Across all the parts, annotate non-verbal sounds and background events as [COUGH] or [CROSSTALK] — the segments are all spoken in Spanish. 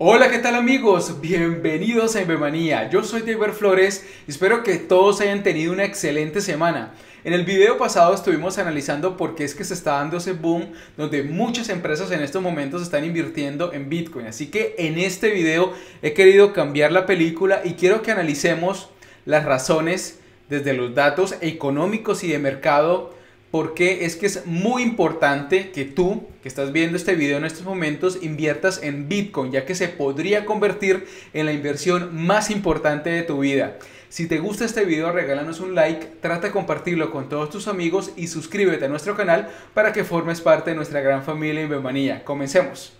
Hola, ¿qué tal amigos? Bienvenidos a Invemanía. Yo soy Diego Flores y espero que todos hayan tenido una excelente semana. En el video pasado estuvimos analizando por qué es que se está dando ese boom donde muchas empresas en estos momentos están invirtiendo en Bitcoin. Así que en este video he querido cambiar la película y quiero que analicemos las razones desde los datos económicos y de mercado porque es que es muy importante que tú, que estás viendo este video en estos momentos, inviertas en Bitcoin, ya que se podría convertir en la inversión más importante de tu vida. Si te gusta este video, regálanos un like, trata de compartirlo con todos tus amigos y suscríbete a nuestro canal para que formes parte de nuestra gran familia Invermanía. Comencemos.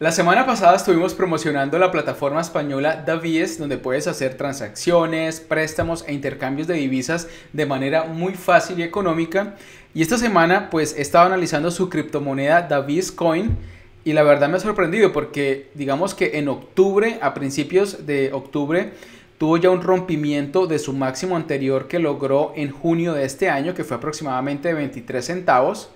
La semana pasada estuvimos promocionando la plataforma española Davies, donde puedes hacer transacciones, préstamos e intercambios de divisas de manera muy fácil y económica. Y esta semana pues he estado analizando su criptomoneda Davies Coin y la verdad me ha sorprendido porque digamos que en octubre, a principios de octubre, tuvo ya un rompimiento de su máximo anterior que logró en junio de este año, que fue aproximadamente 23 centavos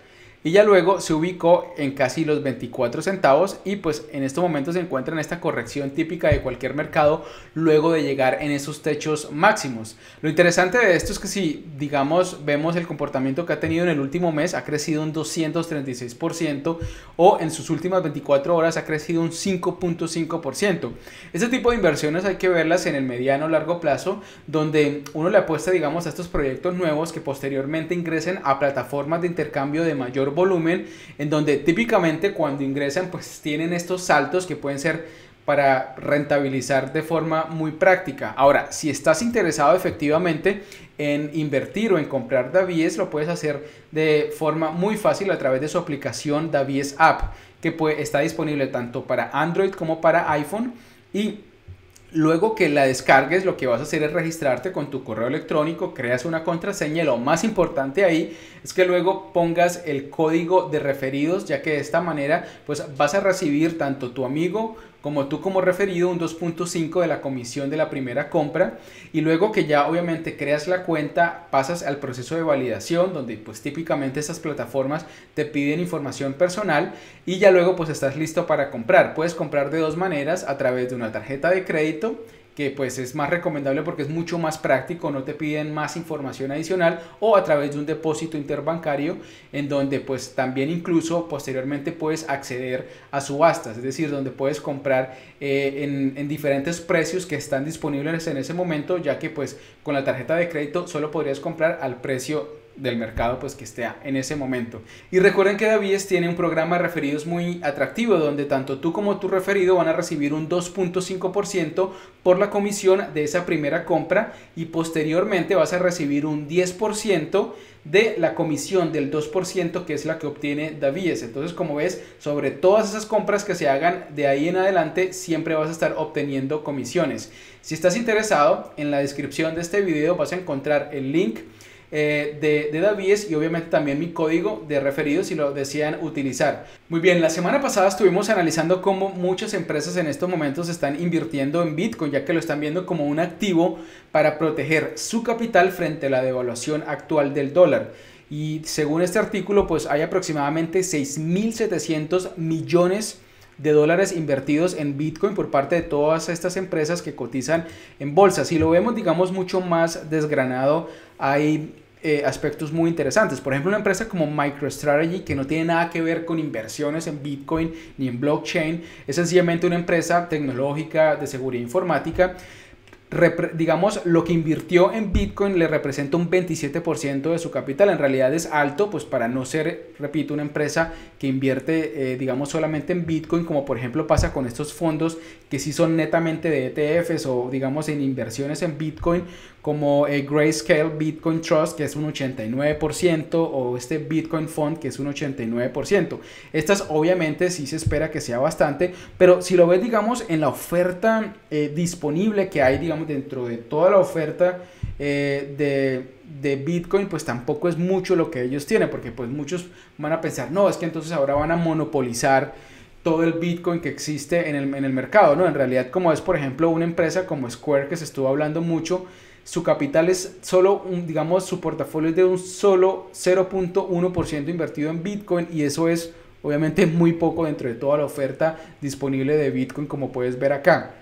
y ya luego se ubicó en casi los 24 centavos y pues en este momento se encuentra en esta corrección típica de cualquier mercado luego de llegar en esos techos máximos. Lo interesante de esto es que si digamos vemos el comportamiento que ha tenido en el último mes ha crecido un 236% o en sus últimas 24 horas ha crecido un 5.5%. Este tipo de inversiones hay que verlas en el mediano largo plazo donde uno le apuesta digamos a estos proyectos nuevos que posteriormente ingresen a plataformas de intercambio de mayor volumen, en donde típicamente cuando ingresan pues tienen estos saltos que pueden ser para rentabilizar de forma muy práctica. Ahora, si estás interesado efectivamente en invertir o en comprar Davies, lo puedes hacer de forma muy fácil a través de su aplicación Davies App, que puede, está disponible tanto para Android como para iPhone y Luego que la descargues, lo que vas a hacer es registrarte con tu correo electrónico, creas una contraseña y lo más importante ahí es que luego pongas el código de referidos, ya que de esta manera pues vas a recibir tanto tu amigo como tú como referido un 2.5 de la comisión de la primera compra y luego que ya obviamente creas la cuenta pasas al proceso de validación donde pues típicamente estas plataformas te piden información personal y ya luego pues estás listo para comprar. Puedes comprar de dos maneras a través de una tarjeta de crédito que pues es más recomendable porque es mucho más práctico, no te piden más información adicional o a través de un depósito interbancario en donde pues también incluso posteriormente puedes acceder a subastas, es decir, donde puedes comprar eh, en, en, diferentes precios que están disponibles en ese momento, ya que pues con la tarjeta de crédito solo podrías comprar al precio del mercado pues que esté en ese momento. Y recuerden que Davies tiene un programa de referidos muy atractivo donde tanto tú como tu referido van a recibir un 2.5% por la comisión de esa primera compra y posteriormente vas a recibir un 10% de la comisión del 2% que es la que obtiene Davies. Entonces, como ves, sobre todas esas compras que se hagan de ahí en adelante, siempre vas a estar obteniendo comisiones. Si estás interesado, en la descripción de este video vas a encontrar el link eh, de, de Davies y obviamente también mi código de referido si lo desean utilizar. Muy bien, la semana pasada estuvimos analizando cómo muchas empresas en estos momentos están invirtiendo en Bitcoin, ya que lo están viendo como un activo para proteger su capital frente a la devaluación actual del dólar. Y según este artículo, pues hay aproximadamente 6.700 millones de dólares invertidos en Bitcoin por parte de todas estas empresas que cotizan en bolsa. Si lo vemos, digamos, mucho más desgranado, hay eh, aspectos muy interesantes. Por ejemplo, una empresa como MicroStrategy, que no tiene nada que ver con inversiones en Bitcoin ni en blockchain, es sencillamente una empresa tecnológica de seguridad informática digamos, lo que invirtió en Bitcoin le representa un 27% de su capital. En realidad es alto, pues para no ser, repito, una empresa que invierte, eh, digamos, solamente en Bitcoin, como por ejemplo pasa con estos fondos que sí son netamente de ETFs o, digamos, en inversiones en Bitcoin, como el Grayscale Bitcoin Trust, que es un 89%, o este Bitcoin Fund, que es un 89%. Estas obviamente sí se espera que sea bastante, pero si lo ves, digamos, en la oferta eh, disponible que hay, digamos, dentro de toda la oferta eh, de, de, Bitcoin, pues tampoco es mucho lo que ellos tienen, porque pues muchos van a pensar, no, es que entonces ahora van a monopolizar todo el Bitcoin que existe en el, en el mercado, ¿no? En realidad, como es, por ejemplo, una empresa como Square que se estuvo hablando mucho, su capital es solo, un, digamos, su portafolio es de un solo 0.1% invertido en Bitcoin y eso es obviamente muy poco dentro de toda la oferta disponible de Bitcoin como puedes ver acá.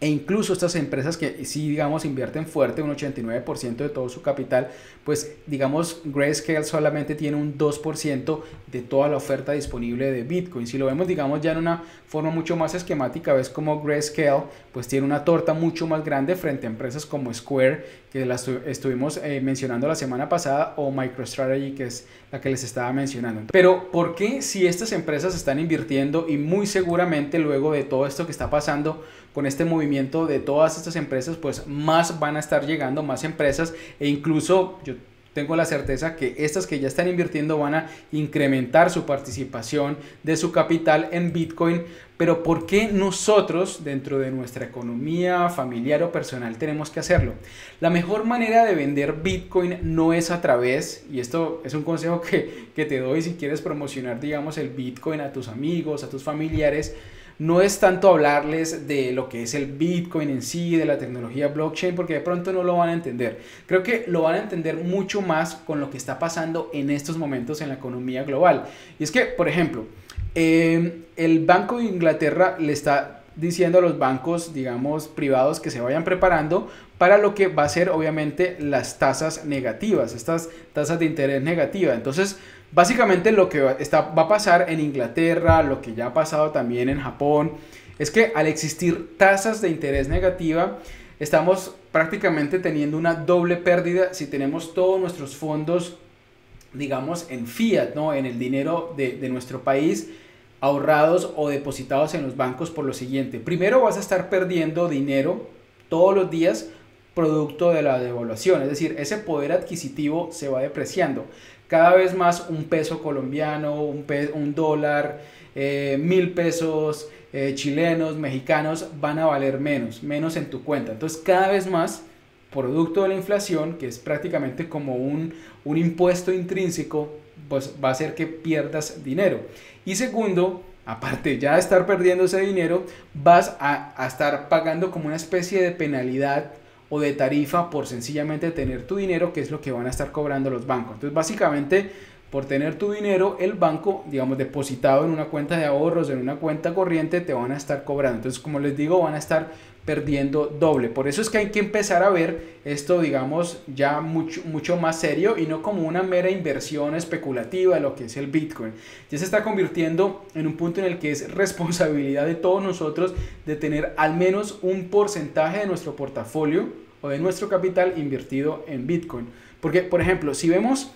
E incluso estas empresas que sí, digamos, invierten fuerte, un 89% de todo su capital, pues digamos, Grayscale solamente tiene un 2% de toda la oferta disponible de Bitcoin. Si lo vemos, digamos, ya en una forma mucho más esquemática, ves como Grayscale, pues tiene una torta mucho más grande frente a empresas como Square, que las estuvimos eh, mencionando la semana pasada, o MicroStrategy, que es la que les estaba mencionando. Pero, ¿por qué si estas empresas están invirtiendo y muy seguramente luego de todo esto que está pasando, con este movimiento de todas estas empresas, pues más van a estar llegando, más empresas e incluso yo tengo la certeza que estas que ya están invirtiendo van a incrementar su participación de su capital en Bitcoin. Pero ¿por qué nosotros dentro de nuestra economía familiar o personal tenemos que hacerlo? La mejor manera de vender Bitcoin no es a través, y esto es un consejo que, que te doy si quieres promocionar, digamos, el Bitcoin a tus amigos, a tus familiares, no es tanto hablarles de lo que es el Bitcoin en sí, de la tecnología blockchain, porque de pronto no lo van a entender. Creo que lo van a entender mucho más con lo que está pasando en estos momentos en la economía global. Y es que, por ejemplo, em, el Banco de Inglaterra le está diciendo a los bancos, digamos, privados que se vayan preparando para lo que va a ser obviamente las tasas negativas, estas tasas de interés negativas. Entonces, Básicamente lo que va a pasar en Inglaterra, lo que ya ha pasado también en Japón, es que al existir tasas de interés negativa, estamos prácticamente teniendo una doble pérdida si tenemos todos nuestros fondos, digamos, en fiat, ¿no? en el dinero de nuestro país ahorrados o depositados en los bancos por lo siguiente. Primero vas a estar perdiendo dinero todos los días producto de la devaluación, es decir, ese poder adquisitivo se va depreciando cada vez más un peso colombiano, un, un dólar, eh, mil pesos eh, chilenos, mexicanos van a valer menos, menos en tu cuenta. Entonces cada vez más, producto de la inflación, que es prácticamente como un, un impuesto intrínseco, pues va a hacer que pierdas dinero. Y segundo, aparte ya de estar perdiendo ese dinero, vas a, a estar pagando como una especie de penalidad o de tarifa por sencillamente tener tu dinero, que es lo que van a estar cobrando los bancos. Entonces, básicamente, por tener tu dinero, el banco, digamos, depositado en una cuenta de ahorros, en una cuenta corriente, te van a estar cobrando. Entonces, como les digo, van a estar perdiendo doble. Por eso es que hay que empezar a ver esto, digamos, ya mucho, mucho más serio y no como una mera inversión especulativa de lo que es el Bitcoin. Ya se está convirtiendo en un punto en el que es responsabilidad de todos nosotros de tener al menos un porcentaje de nuestro portafolio o de nuestro capital invertido en Bitcoin. Porque, por ejemplo, si vemos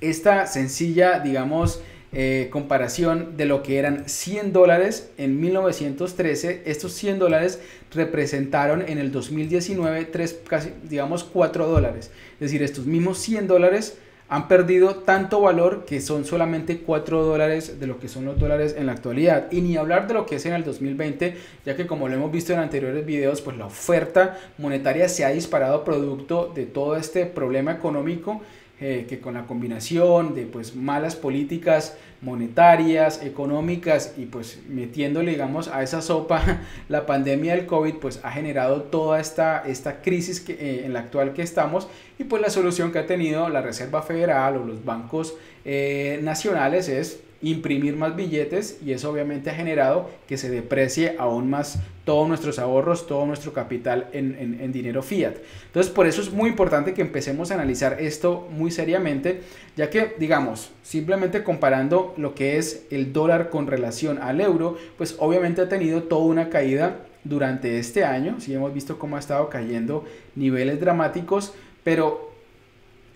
esta sencilla, digamos, eh, comparación de lo que eran 100 dólares en 1913, estos 100 dólares representaron en el 2019 tres, casi, digamos, 4 dólares. Es decir, estos mismos 100 dólares han perdido tanto valor que son solamente 4 dólares de lo que son los dólares en la actualidad. Y ni hablar de lo que es en el 2020, ya que como lo hemos visto en anteriores videos, pues la oferta monetaria se ha disparado producto de todo este problema económico eh, que con la combinación de pues malas políticas monetarias, económicas y pues metiéndole digamos a esa sopa [LAUGHS] la pandemia del COVID pues ha generado toda esta, esta crisis que, eh, en la actual que estamos y pues la solución que ha tenido la Reserva Federal o los bancos eh, nacionales es imprimir más billetes y eso obviamente ha generado que se deprecie aún más todos nuestros ahorros, todo nuestro capital en, dinero fiat. Entonces por eso es muy importante que empecemos a analizar esto muy seriamente, ya que digamos, simplemente comparando lo que es el dólar con relación al euro, pues obviamente ha tenido toda una caída durante este año, si hemos visto cómo ha estado cayendo niveles dramáticos, pero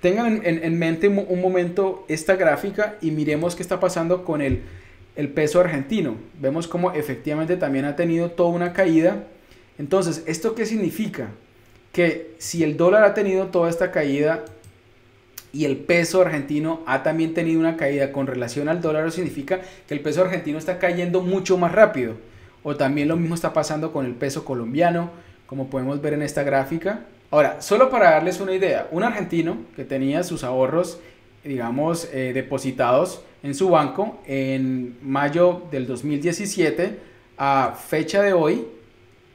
tengan en, mente un, momento esta gráfica y miremos qué está pasando con el, el peso argentino. Vemos cómo efectivamente también ha tenido toda una caída. Entonces, ¿esto qué significa? Que si el dólar ha tenido toda esta caída y el peso argentino ha también tenido una caída con relación al dólar, significa que el peso argentino está cayendo mucho más rápido. O también lo mismo está pasando con el peso colombiano, como podemos ver en esta gráfica. Ahora, solo para darles una idea, un argentino que tenía sus ahorros, digamos, eh, depositados en su banco en mayo del 2017, a fecha de hoy,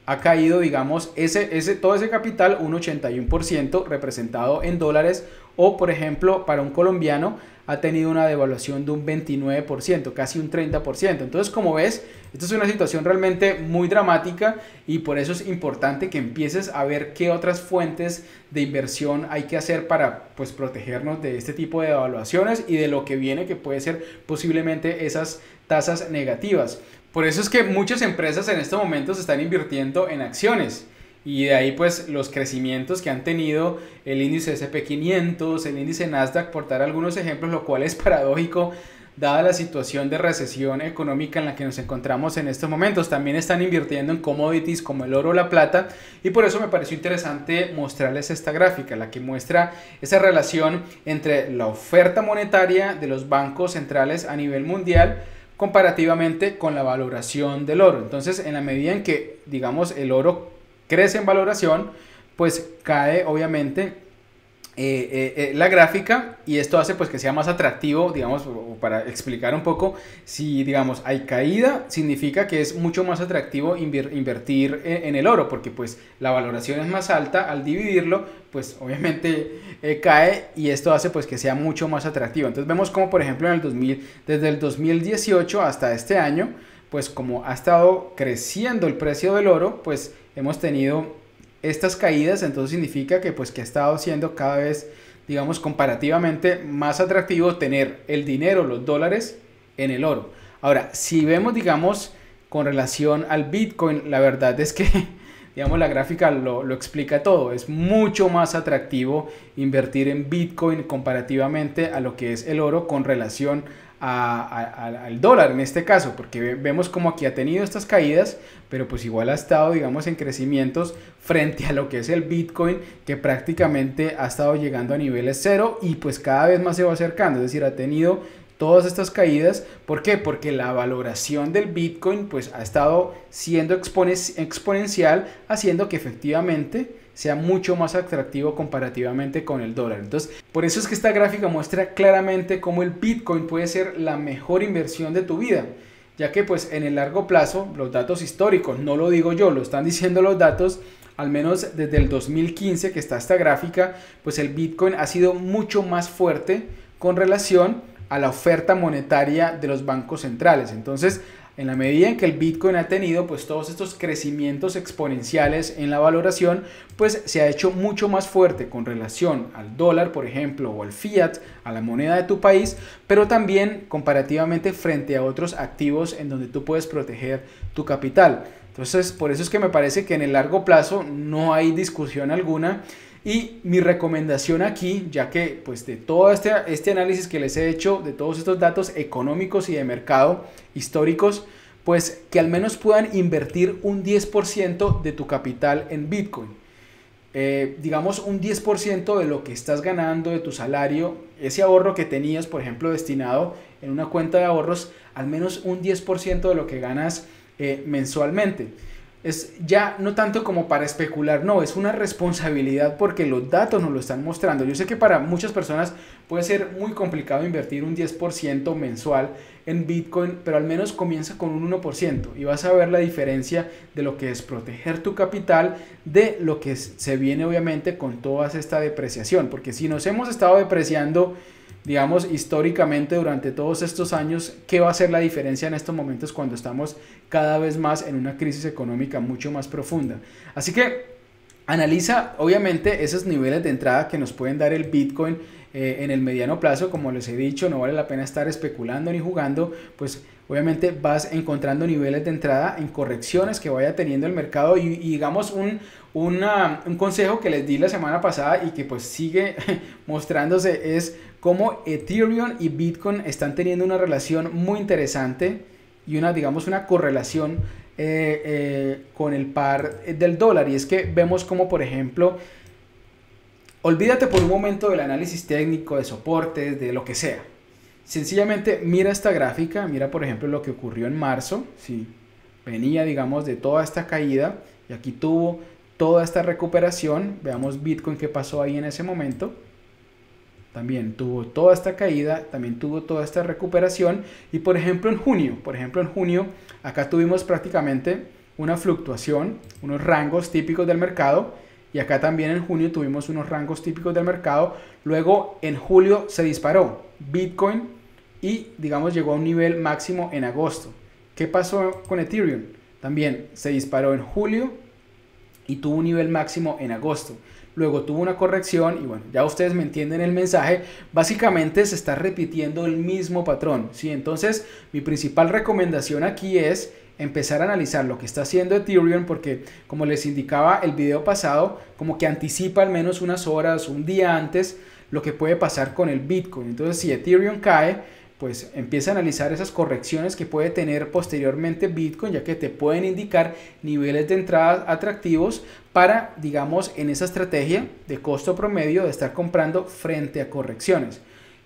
ha caído, digamos, ese, ese, todo ese capital un 81% representado en dólares o, por ejemplo, para un colombiano ha tenido una devaluación de un 29%, casi un 30%. Entonces, como ves, esta es una situación realmente muy dramática y por eso es importante que empieces a ver qué otras fuentes de inversión hay que hacer para pues, protegernos de este tipo de devaluaciones y de lo que viene, que puede ser posiblemente esas tasas negativas. Por eso es que muchas empresas en estos momentos están invirtiendo en acciones. Y de ahí pues los crecimientos que han tenido el índice SP500, el índice Nasdaq, por dar algunos ejemplos, lo cual es paradójico dada la situación de recesión económica en la que nos encontramos en estos momentos. También están invirtiendo en commodities como el oro o la plata y por eso me pareció interesante mostrarles esta gráfica, la que muestra esa relación entre la oferta monetaria de los bancos centrales a nivel mundial comparativamente con la valoración del oro. Entonces, en la medida en que, digamos, el oro crece en valoración, pues cae obviamente eh, eh, eh, la gráfica y esto hace pues que sea más atractivo, digamos, para explicar un poco, si digamos hay caída, significa que es mucho más atractivo invertir en, el oro, porque pues la valoración es más alta, al dividirlo, pues obviamente cae y esto hace pues que sea mucho más atractivo. Entonces vemos como por ejemplo en el 2000, desde el 2018 hasta este año, pues como ha estado creciendo el precio del oro, pues hemos tenido estas caídas, entonces significa que pues que ha estado siendo cada vez, digamos, comparativamente más atractivo tener el dinero, los dólares, en el oro. Ahora, si vemos, digamos, con relación al Bitcoin, la verdad es que, [LAUGHS] digamos, la gráfica lo, lo explica todo. Es mucho más atractivo invertir en Bitcoin comparativamente a lo que es el oro con relación al dólar en este caso, porque vemos como aquí ha tenido estas caídas, pero pues igual ha estado, digamos, en crecimientos frente a lo que es el Bitcoin, que prácticamente ha estado llegando a niveles cero y pues cada vez más se va acercando, es decir, ha tenido todas estas caídas. ¿Por qué? Porque la valoración del Bitcoin pues ha estado siendo exponencial, haciendo que efectivamente sea mucho más atractivo comparativamente con el dólar. Entonces, por eso es que esta gráfica muestra claramente cómo el Bitcoin puede ser la mejor inversión de tu vida, ya que pues en el largo plazo, los datos históricos, no lo digo yo, lo están diciendo los datos, al menos desde el 2015 que está esta gráfica, pues el Bitcoin ha sido mucho más fuerte con relación a la oferta monetaria de los bancos centrales. Entonces, en la medida en que el Bitcoin ha tenido pues todos estos crecimientos exponenciales en la valoración, pues se ha hecho mucho más fuerte con relación al dólar, por ejemplo, o al fiat, a la moneda de tu país, pero también comparativamente frente a otros activos en donde tú puedes proteger tu capital. Entonces, por eso es que me parece que en el largo plazo no hay discusión alguna y mi recomendación aquí, ya que pues de todo este, este análisis que les he hecho, de todos estos datos económicos y de mercado históricos, pues que al menos puedan invertir un 10% de tu capital en Bitcoin. Eh, digamos un 10% de lo que estás ganando de tu salario, ese ahorro que tenías, por ejemplo, destinado en una cuenta de ahorros, al menos un 10% de lo que ganas eh, mensualmente es ya no tanto como para especular, no, es una responsabilidad porque los datos nos lo están mostrando. Yo sé que para muchas personas puede ser muy complicado invertir un 10% mensual en Bitcoin, pero al menos comienza con un 1% y vas a ver la diferencia de lo que es proteger tu capital de lo que se viene obviamente con toda esta depreciación, porque si nos hemos estado depreciando digamos, históricamente durante todos estos años, qué va a ser la diferencia en estos momentos cuando estamos cada vez más en una crisis económica mucho más profunda. Así que analiza, obviamente, esos niveles de entrada que nos pueden dar el Bitcoin eh, en el mediano plazo, como les he dicho, no vale la pena estar especulando ni jugando, pues obviamente vas encontrando niveles de entrada en correcciones que vaya teniendo el mercado y, digamos un, un consejo que les di la semana pasada y que pues sigue [LAUGHS] mostrándose es cómo Ethereum y Bitcoin están teniendo una relación muy interesante y una, digamos, una correlación eh, eh, con el par del dólar. Y es que vemos como, por ejemplo, olvídate por un momento del análisis técnico, de soportes, de lo que sea. Sencillamente mira esta gráfica, mira por ejemplo lo que ocurrió en marzo, si venía digamos de toda esta caída y aquí tuvo toda esta recuperación, veamos Bitcoin que pasó ahí en ese momento, también tuvo toda esta caída, también tuvo toda esta recuperación y por ejemplo en junio, por ejemplo en junio acá tuvimos prácticamente una fluctuación, unos rangos típicos del mercado. Y acá también en junio tuvimos unos rangos típicos del mercado. Luego en julio se disparó Bitcoin y digamos llegó a un nivel máximo en agosto. ¿Qué pasó con Ethereum? También se disparó en julio y tuvo un nivel máximo en agosto. Luego tuvo una corrección y bueno, ya ustedes me entienden el mensaje. Básicamente se está repitiendo el mismo patrón. ¿sí? Entonces mi principal recomendación aquí es empezar a analizar lo que está haciendo Ethereum porque como les indicaba el video pasado, como que anticipa al menos unas horas, un día antes lo que puede pasar con el Bitcoin. Entonces si Ethereum cae, pues empieza a analizar esas correcciones que puede tener posteriormente Bitcoin, ya que te pueden indicar niveles de entrada atractivos para, digamos, en esa estrategia de costo promedio de estar comprando frente a correcciones.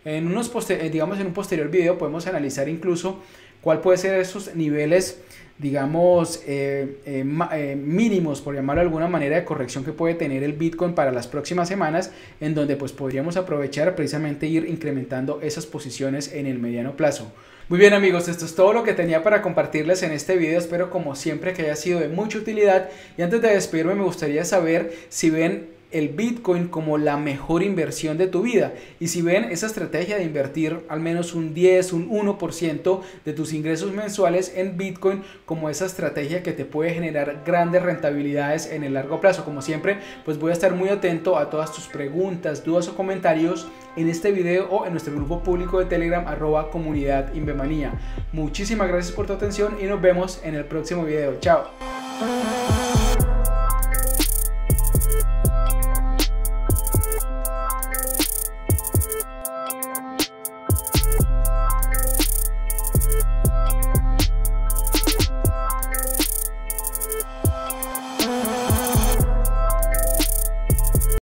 En unos eh, digamos, en un posterior video podemos analizar incluso cuál puede ser esos niveles digamos, eh, eh, eh, mínimos, por llamarlo de alguna manera, de corrección que puede tener el Bitcoin para las próximas semanas, en donde pues podríamos aprovechar precisamente ir incrementando esas posiciones en el mediano plazo. Muy bien amigos, esto es todo lo que tenía para compartirles en este video, espero como siempre que haya sido de mucha utilidad y antes de despedirme me gustaría saber si ven el Bitcoin como la mejor inversión de tu vida. Y si ven esa estrategia de invertir al menos un 10, un 1% de tus ingresos mensuales en Bitcoin como esa estrategia que te puede generar grandes rentabilidades en el largo plazo. Como siempre, pues voy a estar muy atento a todas tus preguntas, dudas o comentarios en este video o en nuestro grupo público de Telegram arroba comunidad Invemanía. Muchísimas gracias por tu atención y nos vemos en el próximo video. Chao.